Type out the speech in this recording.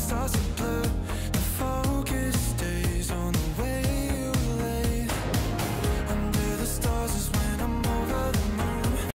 Stars I.